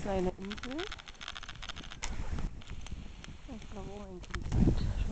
kleine ist eine Insel. Ich glaube, Ohrentchen. Schon.